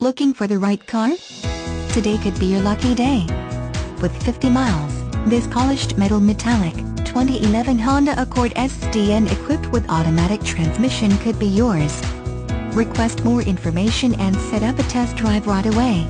Looking for the right car? Today could be your lucky day. With 50 miles, this polished metal metallic, 2011 Honda Accord SDN equipped with automatic transmission could be yours. Request more information and set up a test drive right away.